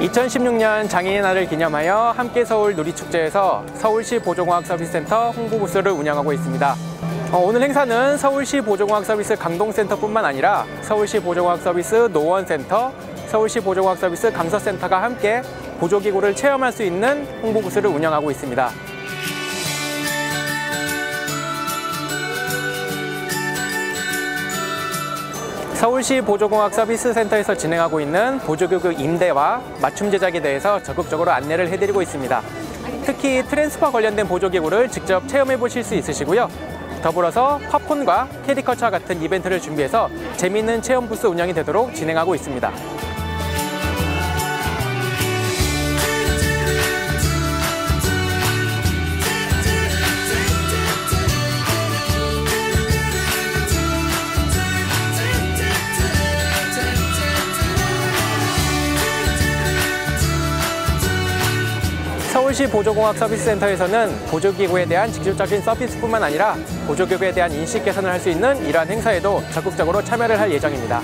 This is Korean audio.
2016년 장애인 날을 기념하여 함께 서울 놀이축제에서 서울시 보조공학 서비스센터 홍보 부스를 운영하고 있습니다. 어, 오늘 행사는 서울시 보조공학 서비스 강동센터뿐만 아니라 서울시 보조공학 서비스 노원센터, 서울시 보조공학 서비스 강서센터가 함께 보조기구를 체험할 수 있는 홍보 부스를 운영하고 있습니다. 서울시 보조공학 서비스 센터에서 진행하고 있는 보조기구 임대와 맞춤 제작에 대해서 적극적으로 안내를 해드리고 있습니다. 특히 transfer 관련된 보조기구를 직접 체험해 보실 수 있으시고요. 더불어서 팝콘과 캐리커처 같은 이벤트를 준비해서 재미있는 체험 부스 운영이 되도록 진행하고 있습니다. 서울시 보조공학 서비스센터에서는 보조기구에 대한 직접적인 서비스뿐만 아니라 보조기구에 대한 인식 개선을 할 수 있는 이러한 행사에도 적극적으로 참여를 할 예정입니다.